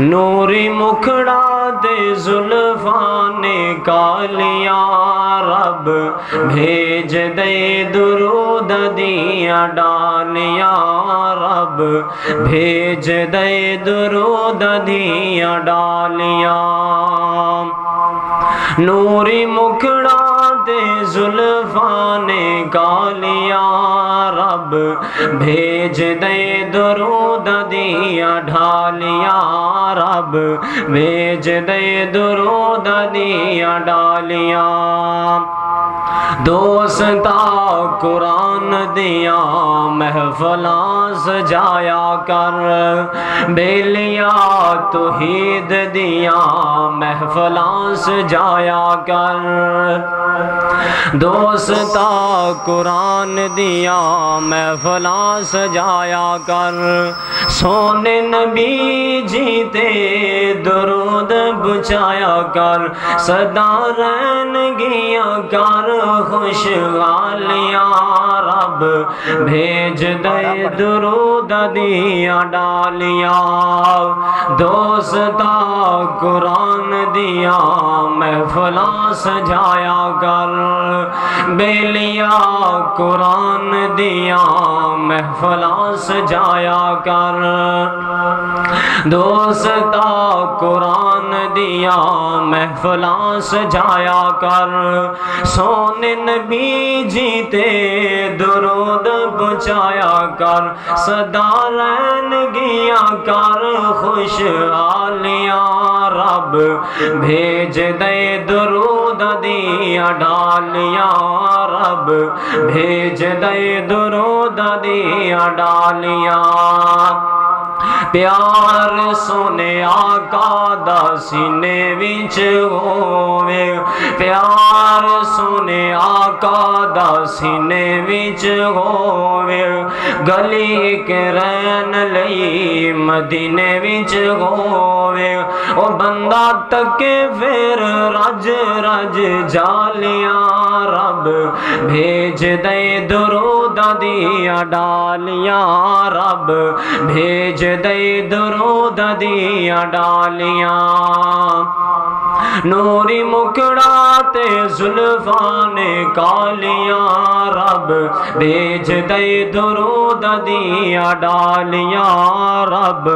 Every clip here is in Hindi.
नूरी मुखड़ा दे जुल्फान कालिया रब भेज दे दुरूद दिया डालिया रब भेज दे दुरूद दिया डालिया नूरी मुखड़ा दे जुल्फाने गालिया, रब भेज दे दुरूद दिया ढालिया, रब भेज दे दुरूद दिया डालिया दोस्ता कुरान दिया, महफला सजाया कर। बेलिया तुहीद दिया, महफला सजाया कर। दोस्ता कुरान दिया, महफला सजाया कर। सोने नबी जीते दुरूद बुझाया कर। सदा रहन गिया कर। खुशहालिया रब, भेज दे दुरूद दिया डालिया। दोस्ता कुरान दिया, महफला सजाया कर। बेलिया कुरान दिया, महफला सजाया कर। दोस्ता कुरान दिया, महफला सजाया कर। सोने नबी जीते दुरूद बुझाया कर सदा रहन गिया कर खुशहालिया रब भेज दे दुरूद दिया डालिया रब भेज दे दुरूद दिया डालिया प्यार सोने आका दा सीने विच होवे। प्यार सोने आका दा सीने विच होवे। गली के रहन मदीने विच होवे। ओ बंदा तके फिर रज रज जालिया, रब भेज दे दुरूद दिया डालिया, रब भेज दे दुरूद दिया डालिया। नूरी मुकड़ा ते जुल्फान कालिया। रब भेज दे दुरूद दिया डालिया। रब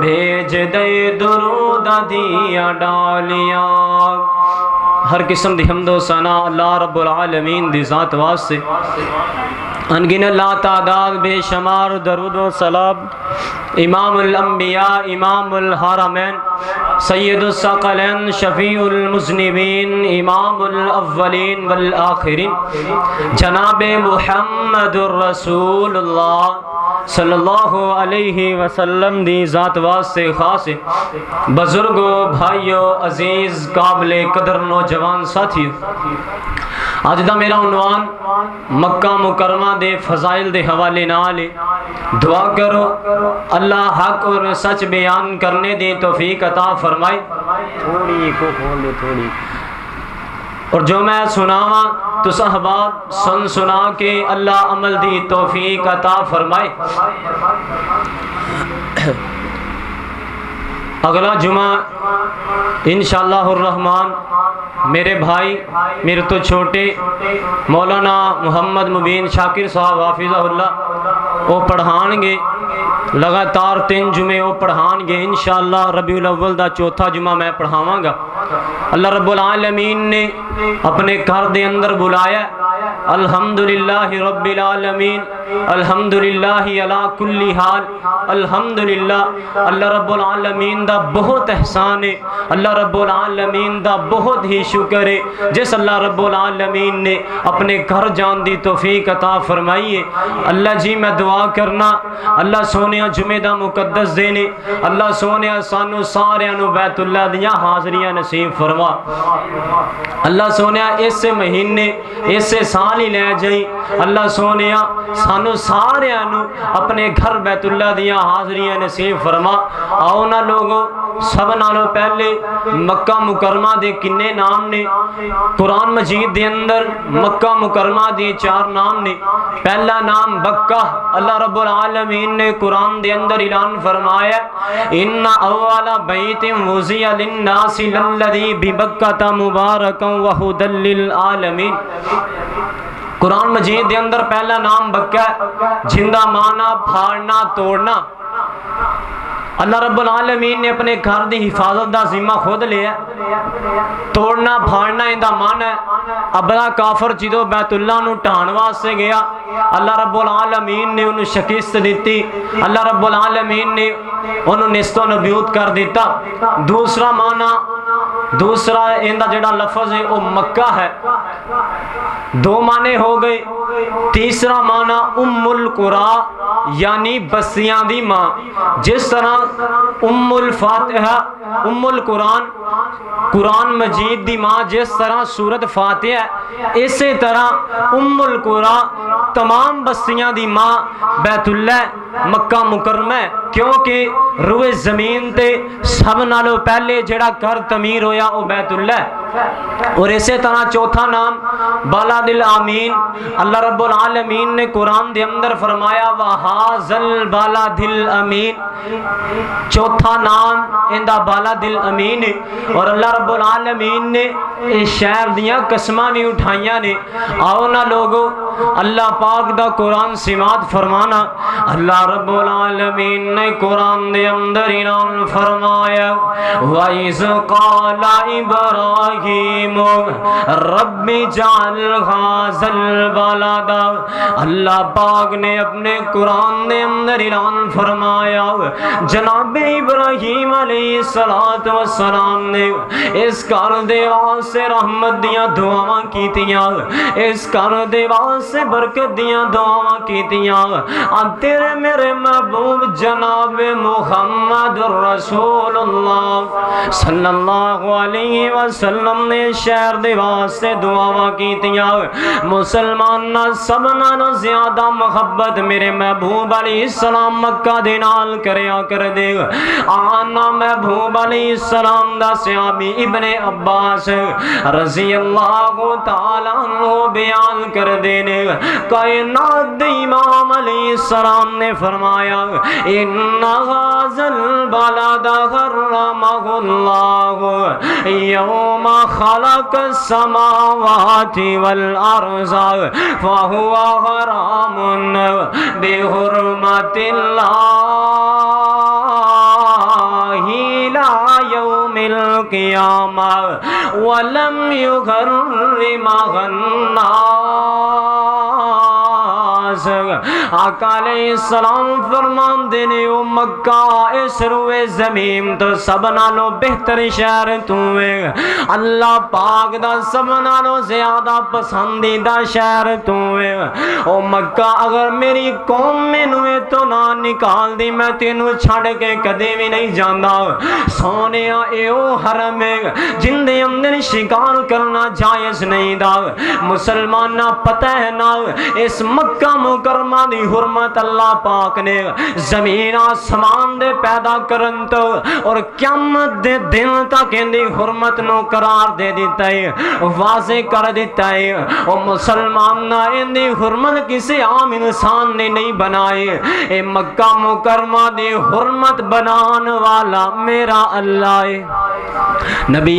भेज दे दुरूद दिया डालिया। हर किस्म दी हमदो सना अल्लाह रब्बुल आलमीन दी ज़ात वास्ते। अनगिन ला तादाद बेशुमार, दरुद सलाब। इमामुल अंबिया, इमामुल हरमैन। सैदुलसक़लैन शफ़ीउलमुज़निबीन इमामुल वल आखिरीन। जनाब मुहम्मदुर रसूलुल्लाह सल्लल्लाहु अलैहि वसल्लम, दी ज़ात वास्ते ख़ास। बुजुर्गो, भाइयों, अज़ीज़ काबिल कदर नौजवान साथी अज का मेरा उनवान मक्का मुकरमा दे फजाइल दे हवाले नाल दुआ करो अल्लाह हक और सच बयान करने दी तोफीक अता फरमाए थोड़ी को खोल दे थोड़ी और जो मैं सुनावा तो सहबाब सुन सुना के अल्लाह अमल दी तोफीक अता फरमाए अगला जुमा इन रहमान, मेरे भाई, मेरे तो छोटे, मौलाना मोहम्मद मुबीन शाकिर साहब हाफिज़ल्ला वो पढ़ाएँगे। लगातार तीन जुमे वो पढ़ाएँगे इन शाला रबी अव्वल का चौथा जुमा मैं पढ़ावगा। अल्लाह रब्बुल आलमीन ने अपने घर के अंदर बुलाया, अल्हम्दुलिल्लाह रब्बिल आलमीन, अल्हम्दुलिल्लाह अला कुल्ली हाल, अल्हम्दुलिल्लाह, अल्लाह रब्बुल आलमीन दा बहुत एहसान है। अल्लाह रब्बुल आलमीन दा बहुत ही शुक्र है। जिस अल्लाह रब्बुल आलमीन ने अपने घर जान दी तौफीक अता फरमाई है। अल्लाह जी, मैं दुआ करना, अल्लाह सोने जुमे का मुकदस देने, अल्लाह सोने सानू सारे बैतुल्ला दियाँ हाजरियाँ नसीब फरमा। अल्लाह सोने इस महीने, इस साल ही लै जाई। अल्लाह सोने सानू सारे अपने घर बैतुल्ला दियाँ हाजरियाँ नसीब फरमा। आओ ना लोगों सब नालों पहले मक्का मुकरमा दे किन्ने नाम ने? कुरान मजीद दे अंदर मक्का मुकरमा दे चार नाम ने। पहला नाम बक्का, अल्लाह रब्बुल आलमीन ने कुरान दे अंदर ऐलान फरमाया, इन्ना अव्वला बैतिम वुज़िया लिन्नासि आलमीन। कुरान मजीद के अंदर पहला नाम बक्का ज़िंदा माना, फाड़ना, तोड़ना। अल्लाह रब्बुल आलमीन ने अपने घर की हिफाजत का जिम्मा खुद लिया। तोड़ना, फाड़ना इनका मन है। अबला काफर जो बैतुल्ला ढाण वास्ते गया। अल्लाह रब्बुल आलमीन ने उन्होंने शिकस्त दी अल्लाह रब्बुल आलमीन ने उन्होंने निस्तो नब्यूत कर दिता दूसरा माना दूसरा इनका जड़ा लफज है वह मक्का है। दो माने हो गए। तीसरा माना उम्मुल कुरा, यानी बस्तियाँ दी माँ। जिस तरह उम्मुल फातिहा, उम्मुल कुरान कुरान मजीद दी माँ जिस तरह सूरत फातिहा इस तरह उम्मुल कुरा तमाम बस्तियाँ दी माँ बैतुल्ला मक्का मुकरमा क्योंकि रुए ज़मीन ते सब नालों पहले जड़ा घर तमीर होया वह बैतुल्ला और इसे तरह चौथा नाम बाला दिल आमीन। अल्लाह रब्बुल आलमीन ने कुरान के अंदर फरमाया वहाजल बाला दिल अमीन चौथा नाम इंदा बाला दिल अमीन और अल्लाह रब्बुल आलमीन ने इस शहर दियाँ कस्म भी उठाइया ने। आओ ना लोगो, अल्लाह पाक दा कुरान सिमात फरमाना। अल्लाह रब्बुल आलमीन ने कुरान दे अंदर इनाम फरमाया वाइज काला इब्राहिम रब्बी जनाब मुहम्मद रसूलुल्लाह सल्लल्लाहु अलैहि वसल्लम ने शहर दे वास्ते दुआवां कीतियाँ। मुसलमाना सबना ज़्यादा मोहब्बत मेरे महबूब अली सलाम मक्का दे नाल करया कर दे आना महबूब अली सलाम दा सहाबी इब्ने अब्बास रज़ी अल्लाह तआला बयान कर देने कायनात इमाम अली सलाम ने फरमाया, इन्ना हाजल बलद हर्रमहुल्लाह। यौम खलक समावाति वल अर्ज़ फहुवा हरामुन बिहुरमतिल्लाहि ला यौमिल क़ियामा वलम युगर्रिमहन्नास सलाम फरमाते ने, ओ मक्का ज़मीन तो सब बेहतर शहर तू अल्लाह पाक दा सब ज़्यादा पसंदीदा शहर तू ओ मक्का, अगर मेरी कौम तो ना निकाल दी मैं तेनू छड़ के कदे भी नहीं जाना सोने ए हरम है जिंदे अंदर शिकार करना जायज़ नहीं दा। मुसलमान पता है ना, इस मक्का मुकरमा दी हुरमत अल्लाह पाक ने ज़मीन आसमान दे पैदा करन तो और क्यामत दे दिन तक इनदी हुरमत नु करार दे दिता है, वाजे कर दिता है। ओ मुसलमान ना इनदी हुरमत किसी आम इंसान ने नहीं बनाई ए मक्का मुकरमा दी हुरमत बनान वाला मेरा अल्लाह है। नबी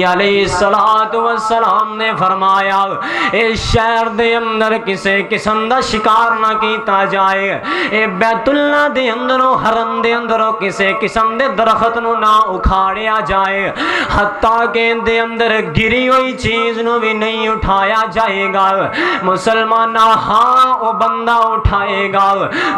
वसलाम ने फरमाया इस शहर दे अंदर किसी किस्म का शिकार ना किया जाए, ए बैतुल्ला दे अंदरों, हरम दे अंदरों किसी किस्म के दरखत नु ना उखाड़िया जाए, हत्ता के अंदर गिरी हुई चीज़ नु भी नहीं उठाया जाएगा, मुसलमान हाँ वो बंदा उठाएगा,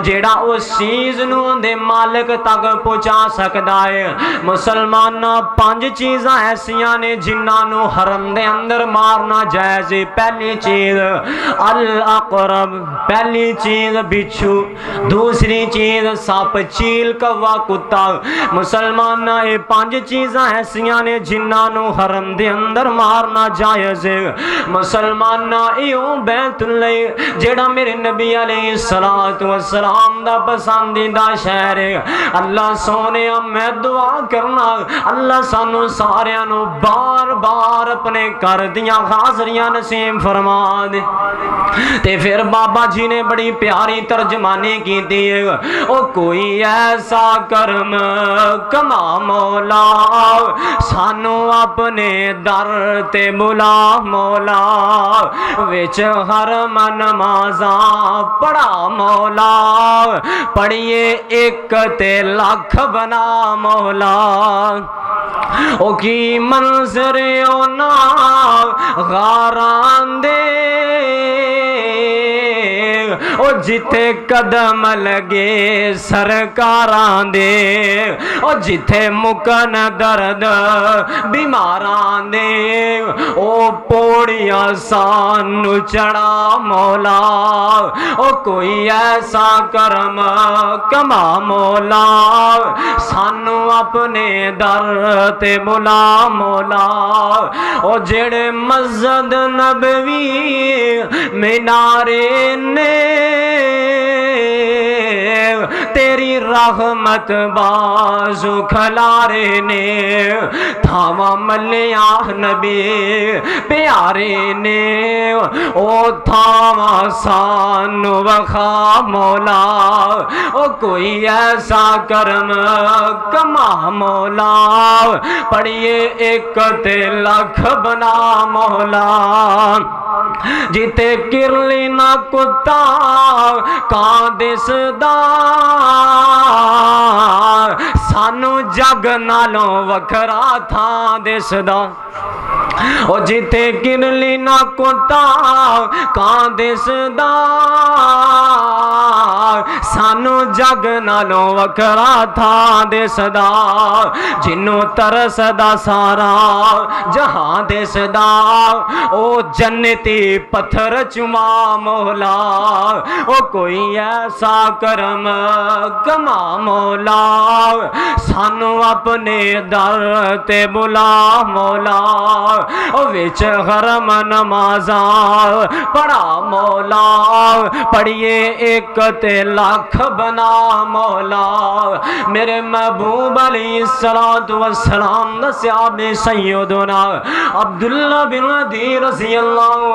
जेड़ा उस चीज़ नु मालिक तक पहुँचा सकता है। मुसलमान पाँच चीजा ऐसिया ने जिन्हों हरम दे अंदर मारना जायज़ पहली चीज़ अल अकरब पहली चीज़ बिच्छू दूसरी चीज़ सप चील कवा कुत्ता मुसलमान ये पाँच चीजा ऐसिया ने जिन्हों हरम दे अंदर मारना जायज़ मुसलमान यो बैतुल्ले जेड़ा मेरे नबी अलैहि सलात व सलाम दा पसंदीदा शहर है अल्लाह सोने मैं दुआ करना अल्लाह सानू सारिया बार बार अपने कर दिया हाजरियाँ नसीम फरमा दे ते फिर बाबा जी ने बड़ी प्यारी तर्जमानी की ओ कोई ऐसा कर्म कमा मौला, सानू अपने दर ते बुला मौला, विच हर मन माजा पढ़ा मौला, पढ़िए एक ते लख बना मौला। ओ की मंजर ना गारां दे। ओ जिथे कदम लगे सरकारां दे ओ जिथे मुकन दर्द बीमारां दे ओ पौड़ियाँ सानू चढ़ा मौला, ओ कोई ऐसा करम कमा मौला, सानू अपने दर ते बुला मौला, ओ जेड़े मस्जिद नबवी, मीनारे ने तेरी रहमत बाजू खलारे ने थावा मलिया नबी, प्यारे ने ओ थावा सानू वखा मौला, ओ कोई ऐसा कर्म कमा मौला। पढ़िए एक लख बना मौला। जिते किरली ना कुत्ता कां दिसदा सानू जग नालों वखरा थां दिसदा ओ जिथे किरली ना कुत्ता कां दिसदा सानू जग नालों वखरा थां दिसदा जिन्नू तरसदा सारा, जहाँ दिसदा ओ जन्नती पत्थर चुमा मौला ओ कोई ऐसा करम कमा मौला सानू अपने दर ते बुला मौला ओ विच हरम नमाजा पढ़ा मौला पढ़िए एक ते लख बना मौला मेरे महबूब अली सलात वसलाम दस्या बे सैयदना अब्दुल्ला बिन दी रसी अल्लाह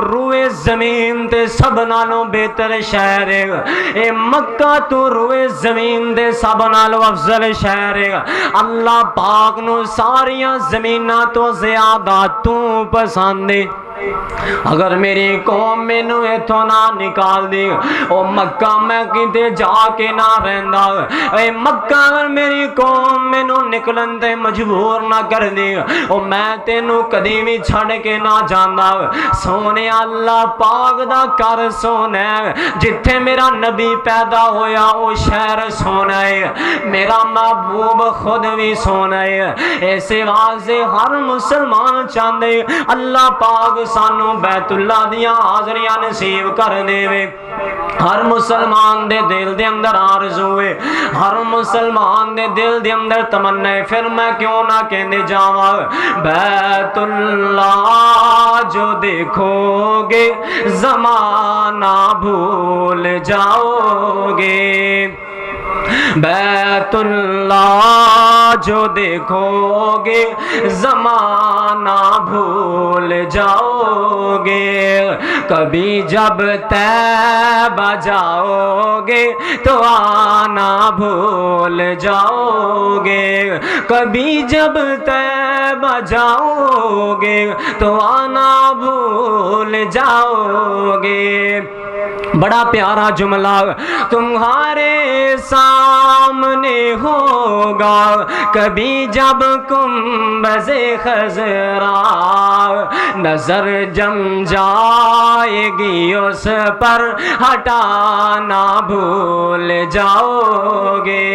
रुए ज़मीन ते सब नालों बेहतर शहर मक्का तो रुए ज़मीन दे सब नालों अफजल अल्लाह पाक नु सारिया जमीना तो ज़्यादा तू पसंद अगर मेरी कौम मैनू इथों ना निकाल दी ओ मक्का मैं किते जाके ना रहंदा ए मक्का अगर मेरी कौम मैनू निकलन ते मजबूर ना कर दी ओ मैं तेनू कदी भी छड़ के ना जांदा। सोने अल्लाह पाक दा कर सोना जिथे मेरा नबी पैदा होया, ओ शहर सोना। है मेरा महबूब खुद भी सोना। है ऐसे वास्ते हर मुसलमान चाहते अल्लाह पाक सानू बैतुल्ला दिया हाजरियाँ नसीब कर देवे हर मुसलमान दे दिल दे अंदर आरज़ू है हर मुसलमान दे दिल दे अंदर तमन्ना है फिर मैं क्यों ना कहने जावा बैतुल्ला जो देखोगे जमाना भूल जाओगे बैतुल्ला जो देखोगे, जमाना भूल जाओगे। कभी जब तय बजाओगे तो आना भूल जाओगे। कभी जब तय बजाओगे तो आना भूल जाओगे। बड़ा प्यारा जुमला तुम्हारे सामने होगा। कभी जब कुंभे खजरा नज़र जम जाएगी उस पर हटाना भूल जाओगे।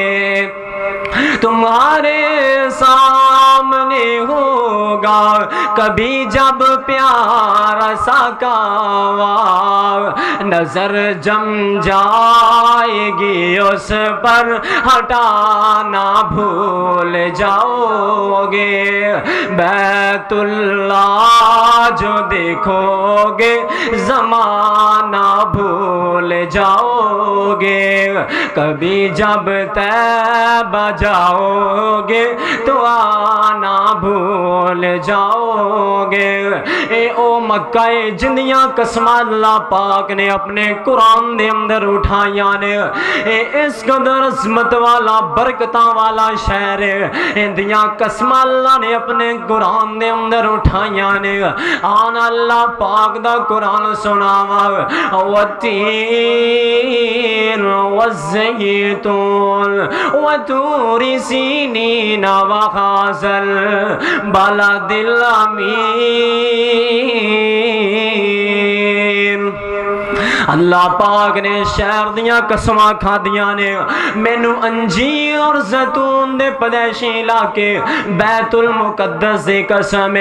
तुम्हारे सामने होगा कभी जब प्यार कावा नज़र जम जाएगी उस पर, हटाना भूल जाओगे। बैतुल्ला जो देखोगे, जमाना भूल जाओगे। कभी जब तय बजाओगे तो आना भूल जाओगे। ए, ओ मक्का जिंदियाँ कसमां अल्लाह पाक ने अपने कुरान दे अंदर उठाइया ने। ए, इस कदर अजमत वाला, बरकतां वाला शहर, इंदियाँ कसमां अल्लाह ने अपने कुरान दे अंदर उठाइया ने। आन अल्लाह पाक दा कुरान सुनावा। वतीन वज़ैतून वतूर सीनीन वखासल बलदिल अमीन अल्लाह पाक ने शहर दियाँ कसमां खादियाँ ने मैनू अंजीर और जैतून दे पदैशी इलाके बैतुल मुकद्दस दे कसम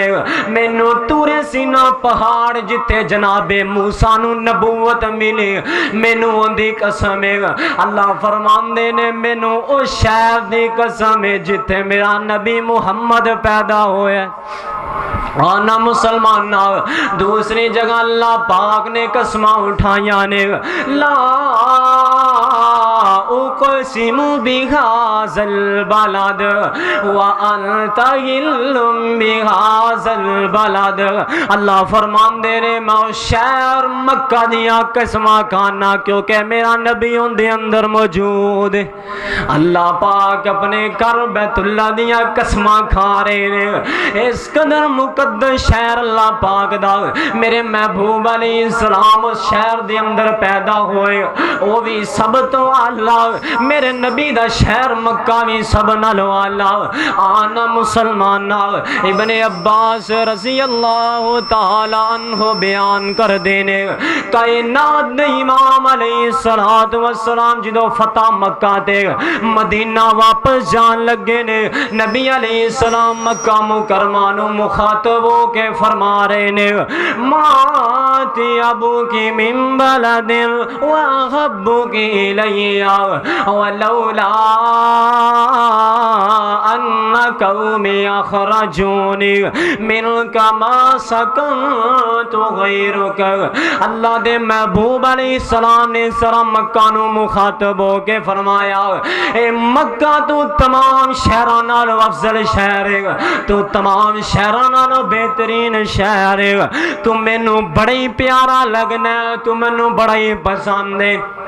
मैनू तूरे सीना पहाड़ जिथे जनाबे मूसा नु नबूवत मिली मैनू ओंदी कसम अल्लाह फरमांदे ने मैनू ओ शहर दी कसम जिथे मेरा नबी मुहम्मद पैदा होया आना मुसलमान दूसरी जगह अल्लाह पाक ने कसम उठाइया ने ला बलद, व अंत इल्लुम बिहाजल बलद। अल्लाह है। पाक अपने घर बैतुल्ला दिया खा रहे ने शहर अल्लाह पाक मेरे महबूब अली सलाम उस शहर पैदा वो भी सब तो आला मेरे नबी दा शहर मक्का भी सब नालों आला आना मुसलमान इब्ने अब्बास रज़ी अल्लाह अन्हु बयान कर देने। कायनात इमाम वस्सलाम जिदो फतह मक्का ते मदीना वापस जान लगे ने। नबी अलैहिस्सलाम मक्का मुकरमा नु मुखातब के फरमा रहे ने। अबू की मिम्बल दिल वहब्बू की लैया फरमाया तू तमाम अफजल तू तमाम बेहतरीन शहर तू मैनू बड़ा ही प्यारा लगना तू मैनू बड़ा ही पसंद है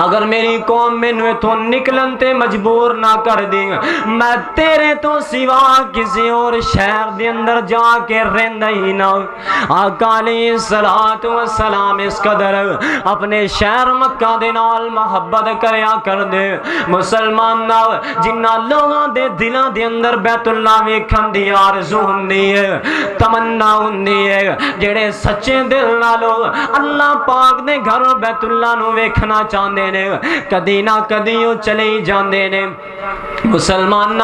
अगर मेरी कौम मैनू इथों निकलन ते मजबूर ना कर दी, मैं तेरे तो सिवा किसी और शहर दे अंदर जाके रहंदा ही ना। अकाली सलात सलाम इस कदर, अपने शहर मक्का दे नाल मोहब्बत करया कर दे। मुसलमान नाल जिन्ना लोगों दे दिलों दे अंदर बैतुल्ला वेखन दी आरज़ू हुंदी है, तमन्ना हुंदी है जेड़े सच्चे दिल नालों अल्लाह पाक दे घर बैतुल्ला नु वेखना चाहते ने, कदी ना कदी वो चले ही जाते ने। मुसलमान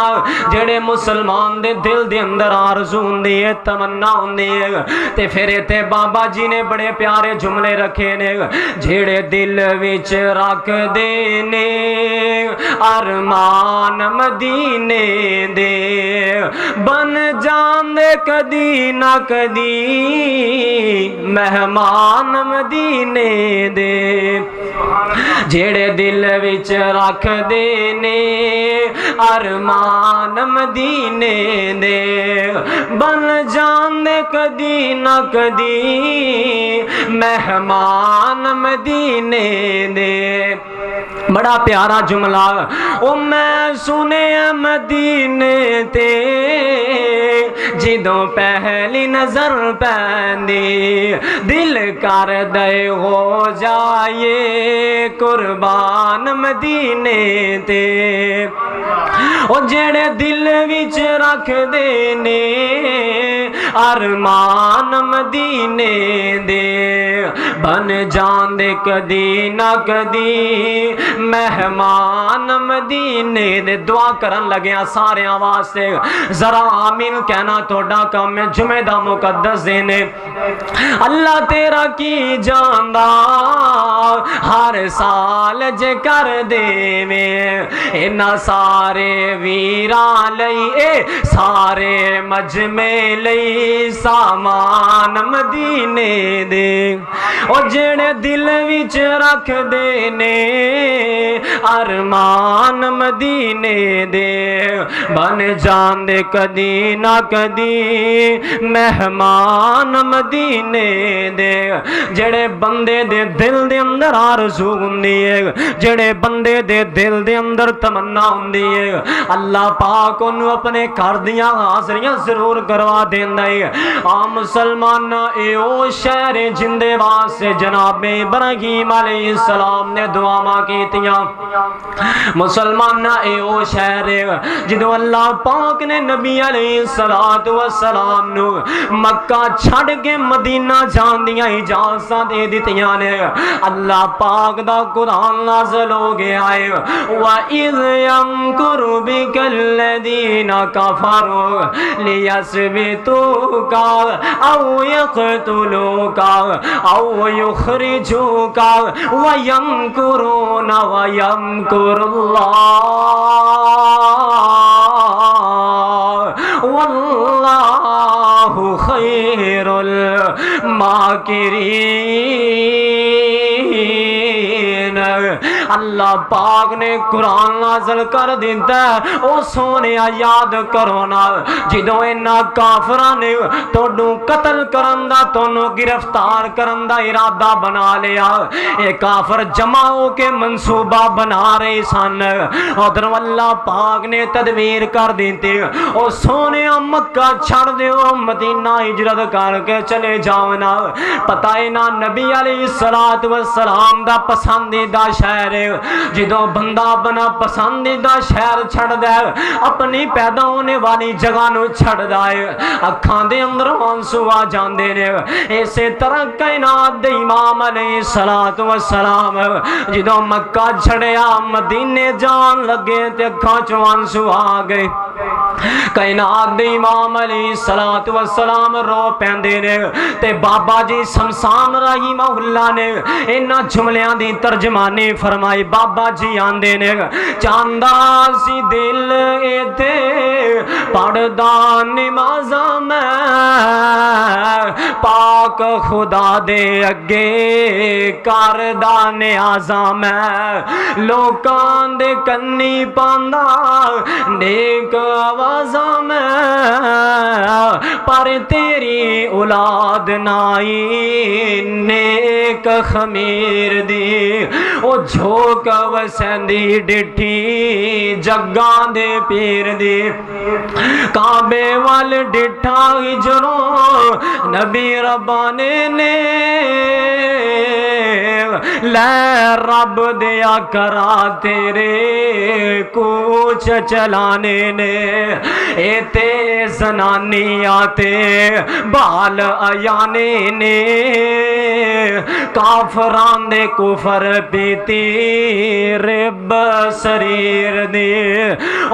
जेड़े मुसलमान दे दिल दे अंदर आरज़ू हुंदी है तमन्ना हुंदी है। ते फिर इत्थे बाबा जी ने बड़े प्यारे जुमले रखे ने, जेड़े दिल विच रख दे ने, अरमान मदीने दे। बन जांदे कदी ना कदी, मेहमान मदीने दे। जेड़े दिल विच रख दे ने अरमान मदीने दे बन जांदे कदी ना कदी मेहमान मदीने दे बड़ा प्यारा जुमला। ओ, मैं सुने मदीने ते, जिदों पहली नज़र पैंदी। दिल कर दे हो जाए कुर्बान मदीने ते। ओ, जेड़े दिल विच रख दे ने, अरमान मदीने दे। बन जांदे कदी ना कदी मेहमान मदीने दे दुआ करन लग्या सारे वास्ते। जरा आमीन कहना थोड़ा कम है, जुमे दा मुकद्दस देने अल्लाह तेरा की जानदा, हर साल जे कर देवे। इना सारे वीरा लई ए, सारे मजमे लई सामान मदीने दे। ओ दिल विच रख दे ने अरमान मदीने दे बन जांदे कदी ना कदी मेहमान मदीने दे जेड़े बंदे दे दिल दे अंदर आरज़ू हुंदी है जेड़े बंदे दे दिल दे अंदर तमन्ना हुंदी है अल्लाह पाक ओनू अपने घर दियाँ हाजरियाँ ज़रूर करवा देंदा है आ मुसलमान ए ओ शहर जिंदे वास्ते जनाबे इब्राहिम अलैहिस्सलाम ने दुआवां कीतियाँ मुसलमान ए ओ शहर ਜਦੋਂ अल्लाह पाक ने नबी अलैहिस्सलातु वस्सलाम नु मक्का छड़ के मदीना जान दियाँ इजाजतां दे दित्तियाँ ने। अल्लाह पाक दा कुरान नाज़िल हो गया है। व इज़ यमकुरु बिकल्लदीना कफरु लियस्बितुका औ यक़तुलुका औ युखरिजुका व यमकुरुन व यमकुरुल्लाह वल्लाहु खैरुल माकिरीन अल्लाह पाक ने कुरान नाजल कर दिता है। ओ सोने याद करो ना जो इन्हों काफर ने थोड़ू कतल करन का तुम गिरफ़्तार करन का इरादा बना लिया। ये काफर जमा हो के मनसूबा बना रहे सन। उधर अल्लाह पाक ने तदवीर कर दी ओ सोने मक्का छड़ दो मदीना हिजरत करके चले जाओ ना। पता है ना नबी अली सलात व सलाम का पसंदीदा शहर ने जो बंदा अपना पसंदीदा शहर छड़ अपनी पैदा होने वाली जगह छड़ अखा के अंदर आँसू आ जाते ने। इस तरह कायनात इमाम ने सलात सलाम जो मक्का छड़िया मदीने जान लगे तो अखा चो आँसू आ गए। कायनात इमाम अली सलात सलाम रो पैंदे ने ते बाबा जी शमशाम रही महुल्ला ने इन्होंने जुमलिया की तर्जमानी फरमा माई बाबा जी आंदे ने, चांदा सी दिल इते पढ़दा नमाजा मैं। पाक खुदा दे अगे करदा न्याजा मैं। लोकां कन्नी पांदा, नेक आवाजा मैं। पर तेरी औलाद नाई नेक खमीर दी। ओ झो ਉਹ ਝੋਕ ਵਸੰਦੀ ਡਿੱਠੀ ਜੱਗਾਂ ਦੇ ਪੀਰ ਦੀ ਕਾਬੇ ਵੱਲ ਡਿੱਠਾ ਹਿਜਰੋਂ ਨਬੀ ਰਬਾਨੇ ਨੇ ਲੈ ਰੱਬ ਦਿਆ ਕਰਾ ਤੇਰੇ ਕੁਛ ਚਲਾਣੇ ਨੇ ਇਹ ਤੇ ਜ਼ਨਾਨੀਆਂ ਤੇ ਬਾਲ ਆਯਾਨੇ ਨੇ ਕਾਫਰਾਂ ਦੇ ਕੁਫਰ रिब शरीर दी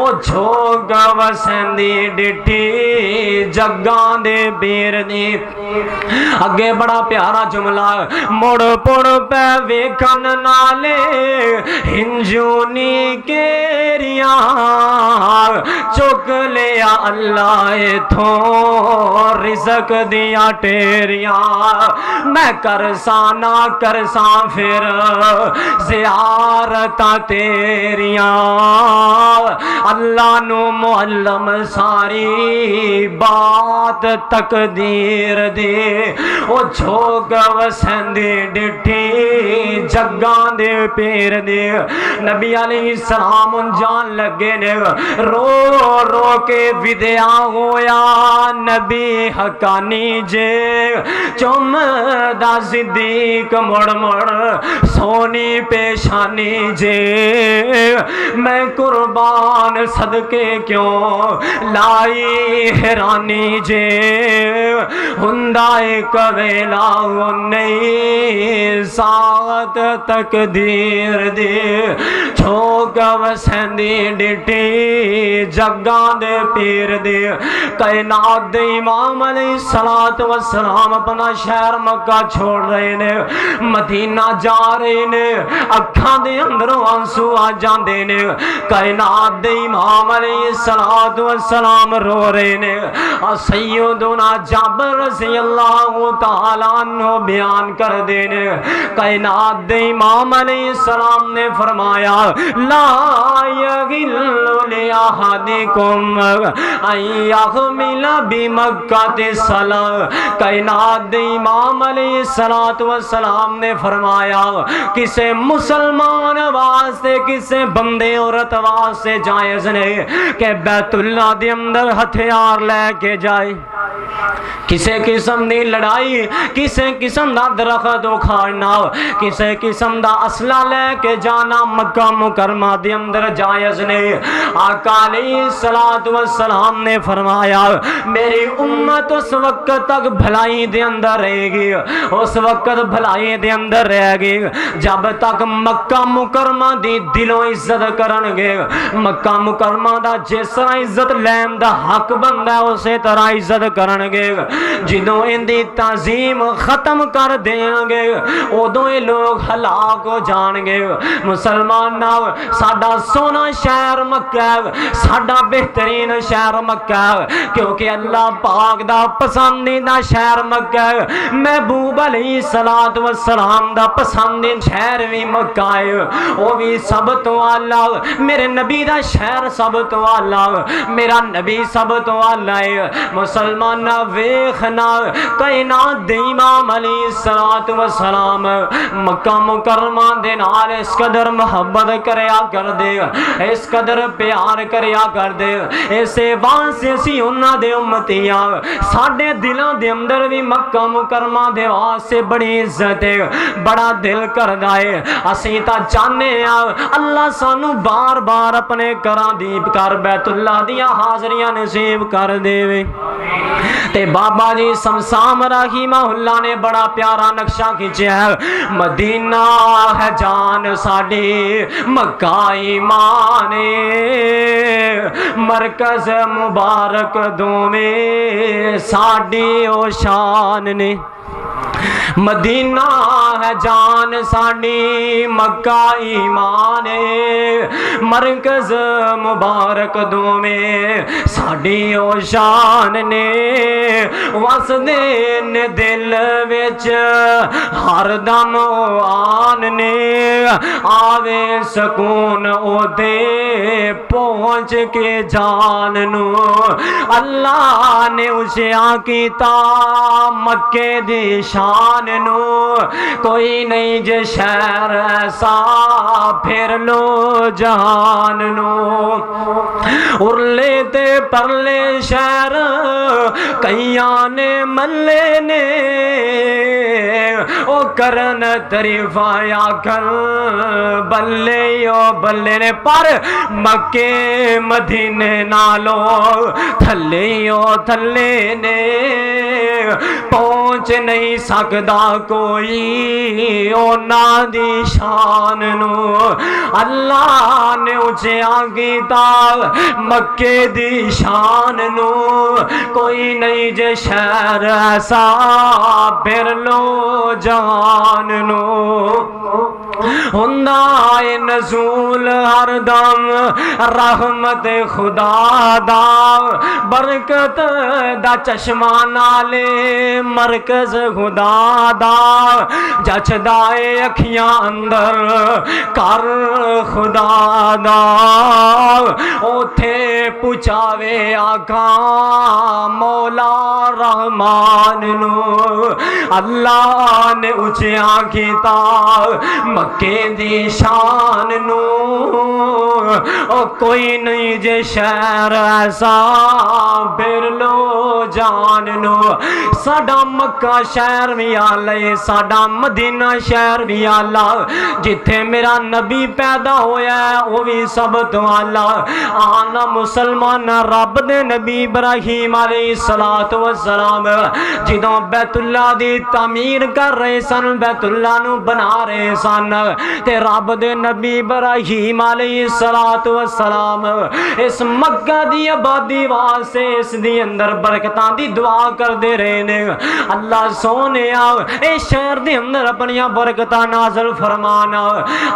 ओ झोग वसंदी डिठी, जग्गा दे बीर दी अगे बड़ा प्यारा जुमला, मुड़ पुड़ पे वेखन नाले हिंजूनी केरिया, चुक लिया अल्लाह हथों रिजक दिया टेरिया। मैं करसा, ना करसा फिर जियारत तेरिया। अल्लाह नु मुअल्लम सारी बात तकदीर दे। ओ झोग वसेंदे डिठी जगा दे पेर दे। नबी अलैहि सलाम जान लगे ने। रो रो के विदया होया नबी हकानी जे, चुमदा सिद्दीक मुड़ मुड़ सोनी पेशानी जे। मैं कुर्बान सदके क्यों लाई हैरानी जे? हुंदा एक वेला उन्नी सात तक धीर दी। छोक वसेंदी डिटी, जग्गा दे पीर दी। कायनात दे इमाम सलात वसलाम अपना शहर मक्का छोड़ रहे ने, मदीना जा रहे ने, अखा दे अंदरों आँसू आ जाते ने, कायनात दे इमाम सलात वसलाम रो रहे ने। सैयदना जाबर रसी अल्लाह तआला नो बयान कर दे ने। कायनात दे इमाम सलाम ने फरमाया, ला यगिल्लु लियाहदिकुम आई मिला भी मक्का सला कायनात इमाम सलात सलाम ने फरमाया, किसे मुसलमान वास्ते, किसे बंदे औरत वास्ते जायज़ के दे अंदर हथियार लेके जाए? किसे किस्म की लड़ाई, किसे किस्म का दरखत उखाड़ना, किसे किस्म का असला लैके जाना मक्का मुकरमा के अंदर जायज़ ने? अकाली सलात सलाम ने फरमाया साहब, मेरी उम्मत उस वक्त तक भलाई दे अंदर रहेगी। उस वक्त भलाई दे अंदर रहेगी। जब तक मक्का मुकरमा दी दिलों इज़्ज़त करे मक्का मुकरमा का जिस तरह इज़्ज़त लैन का हक बनता है, उस तरह इज़्ज़त करे जो इनकी तजीम खत्म कर देंगे उदो ये लोग हलाक हो जाएँगे मुसलमान नाव, साडा सोना शहर मक्का साडा बेहतरीन शहर मक्का क्योंकि अल्लाह पाक का पसंदीदा शहर मक्का है। महबूब अली सलात व सलाम का पसंदीदा शहर भी मक्का है। वह भी सब तो आला मेरे नबी का शहर सब तो आला मेरा नबी सब तो आला है। मुसलमान वेखना कायनात ना इमाम अली सलात व सलाम मक्का मुकरमा दे नाल इस कदर मोहब्बत करया कर दे इस कदर प्यार करया कर दे इसे वास्ते सी उन ਉਹਨਾਂ ਦੇ ਉਮਤੀਆਂ ਸਾਡੇ ਦਿਲਾਂ ਦੇ ਅੰਦਰ ਵੀ ਮੱਕਾ ਮੁਕਰਮਾ ਦੇ ਵਾਸਤੇ ਬੜੀ ਇੱਜ਼ਤ ਹੈ ਬੜਾ ਦਿਲ ਕਰਦਾ ਹੈ ਅਸੀਂ ਤਾਂ ਚਾਹਨੇ ਆ ਅੱਲਾ ਸਾਨੂੰ ਬਾਰ-ਬਾਰ ਆਪਣੇ ਘਰਾਂ ਦੀ ਕਰ ਬੈਤੁੱਲਾ ਦੀਆਂ ਹਾਜ਼ਰੀਆਂ ਨਸੀਬ ਕਰ ਦੇਵੇ ਤੇ ਬਾਬਾ ਜੀ ਸਮਸਾਮ ਰਹੀਮਾਹੁੱਲਾ ਨੇ ਬੜਾ ਪਿਆਰਾ ਨਕਸ਼ਾ ਖਿੱਚਿਆ ਹੈ ਮਦੀਨਾ ਹੈ ਜਾਨ ਸਾਡੇ ਮੱਕਾ ਈਮਾਨੇ ਮਰਕਜ਼ ਮੁਬਾਰਕ मुबारक दोवें साढ़े ओ शान ने मदीना है जान साड़ी मक्का ईमान मरकज मुबारक दोवें, साड़ी ओ शान ने। वसदे ने दिल विच, हर दम आन ने। आवे सकून ओदे, पहुँच के जान नू। अल्लाह ने उछया कीता, मक्के दी शान नू। कोई नहीं जे शहर ऐसा फिर लो जहान नू। उरले ते परले शहर, कईया ने मल्ले ने। ओ करन तरीफाया कर बल्ले ओ बल्ले ने। पर मक्के मदीने नालो थले ओ थले ने। पहुँच नहीं सकता कोई ओना दी शान अल्लाह ने उचिया कीता मक्के दी शान कोई नहीं जे शहर ऐसा फिर लो जान हुंदा है नजूल हरदम रहमत खुदा दा बरकत दा चश्मा नाले मरकज खुदा दा जचदा अखियाँ अंदर, कर खुदा दा ओथे पुचावे आका मौला रहमान नू। अल्लाह ने उचिया किता मक्के दी शान नू। ओ कोई नहीं जे शहर ऐसा फिर लो जान नो मक्का शहर भी आला साडा मदीना शहर भी आला जिथे मेरा नबी पैदा होया है भी सब तो आला आना मुसलमान रब दे नबी इब्राहिम सलात वसलाम जो बैतुल्ला की तमीर कर रहे सन बैतुल्ला बना रहे सन ते रब दे नबी इब्राहिम सलात वसलाम इस मक्का की आबादी वास्ते इस अंदर बरकत अल्लाह की दुआ करते रहे ने अल्लाह सोने इस शहर के अंदर अपन बरकत नाजल फरमाना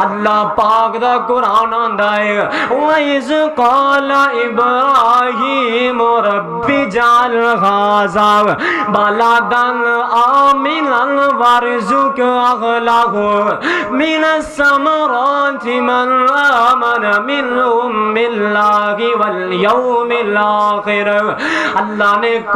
अल्लाह पाक का कुरान आंदा है वइज कॉल इब्राहिम रब्बी जाल हाजा बलदन आमिलन अगला हो मिन समराति मन आमन मिन उम्मिल्लाहि वल यौमिल आखिर अल्लाह ने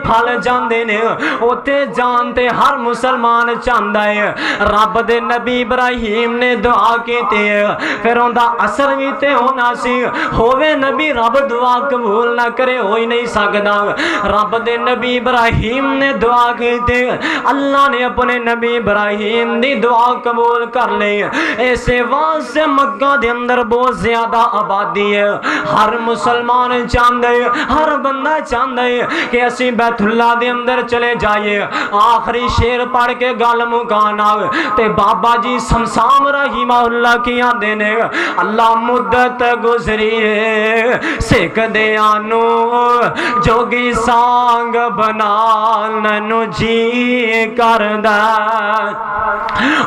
फल जाते ने उत्ते जान ते हर मुसलमान चाहता है। रब दे नबी इब्राहिम ने दुआ की फिर उनका असर भी ते होना सी। होवे नबी, रब दुआ कबूल ना करे हो ही नहीं सकता रब दे नबी इब्राहिम ने दुआ की अल्लाह ने अपने नबी इब्राहिम की दुआ कबूल कर ली। ऐसे वास्ते मक्का के अंदर बहुत ज़्यादा आबादी है। हर मुसलमान चाहते हर बंदा चाहता है कि असी बैतुल्ला के अंदर चले जाइए। आखिरी शेर पढ़ के गल मुकाना ते बाबा जी समसाम रही माउल्ला की आते ने, अल्लाह मुद्दत गुजरी सिख दिया जोगी सांग बना जी करदा।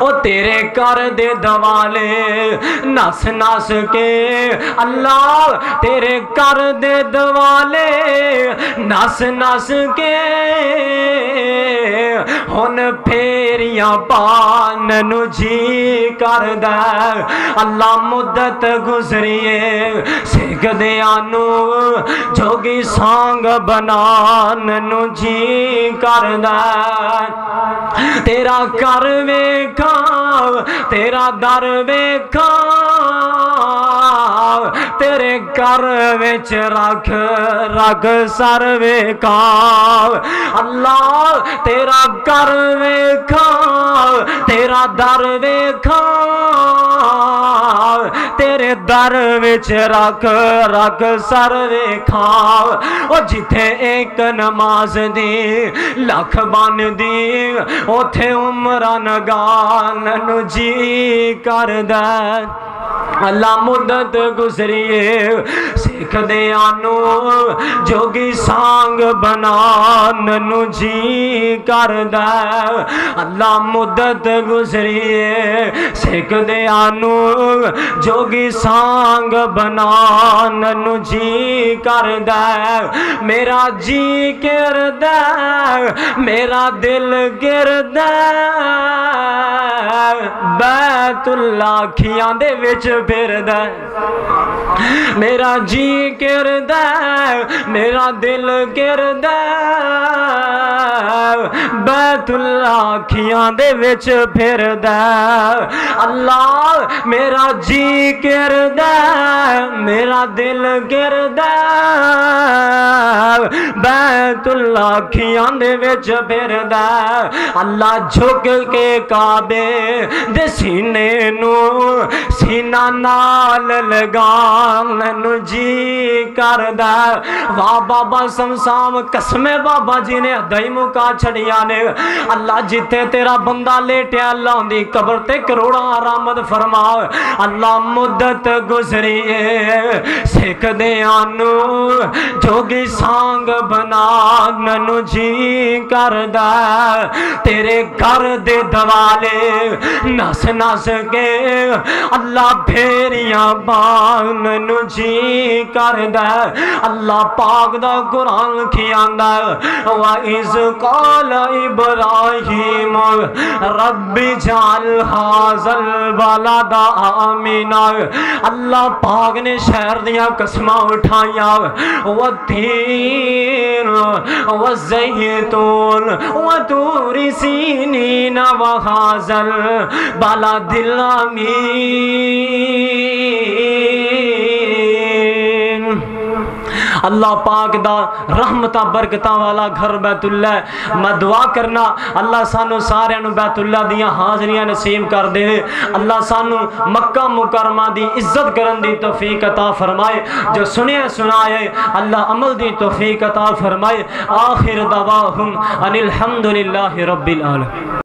ओ तेरे कर दे दवाले, नस नस के। अल्लाह तेरे कर दे दवाले नस के हुन फेरियाँ पान जी कर दे। अल्लाह मुद्दत गुजरिए सिख दे जोगी सांग बनान जी कर दे। तेरा कर वेखा, तेरा दर वेखा तेरे घर बिच रख रख सर काव अल्लाह तेरा कर वेखा तेरा दर वेखा। तेरे दर विच रख रख सर वेखा ओ जिथे एक नमाज़ दी, लख बन दी उथे उमरा नगान जी कर दे। अल्लाह मुद्दत गुजरिए, सिख दे आनू, जोगी सांग बनान जी कर दे। अल्लाह मुद्दत गुजरिए, सिख दे आनू जोगी सांग बनान नु जी कर दे मेरा जी गिरदा मेरा दिल गिरदा बैतुल्ला अखियाँ दे विच फिरदा मेरा जी गिरदा मेरा दिल गिरदा बैतुल्ला अखियाँ दे विच फिरदा अल्लाह मेरा जी गिरदा, मेरा दिल गिरदा। बैतुल्ला अखियाँ दे विच फिरदा अल्लाह झुक के काबे दे सीने नु। सीना नाल लगान जी करदा। वाह बाबा समसाम, कसमे बाबा जी ने दई मुका छड़िया ने। अल्लाह जिथे तेरा बंदा लेटिया, अल्लाह दी कब्र ते करोड़ा आरामद फरमा अल्लाह मुद्दत गुजरी सिख दे आनू जोगी सांग बना, ननु जी करदा। तेरे घर दे दवाले नस नस के अल्लाह फेरियाँ बान नु जी करदा। अल्लाह पाक दा कुरान खियांदा, वा इज़ काल इब्राहिम, रब्बी जाल हाजल बलदा आमीना। अल्लाह पाग ने शहर दिया कसम उठाइया। वीन तीन व ज़ैतून व तूरी व हाजल। बला दिलामीन अल्लाह पाक दा रहमत, बरकत वाला घर बैतुल्ला मैं दुआ करना, अल्लाह सानू सारू बैतुल्ला दियाँ हाजरियाँ नसीब कर दे। अल्लाह सानू मक्का मुकरमा की इज़्ज़त करन दी तोफीक अता फरमाए। जो सुने सुनाए, अल्लाह अमल दी तोफीक अता फरमाए। आखिर दवा हम अनिल हमदुल्ला रबिल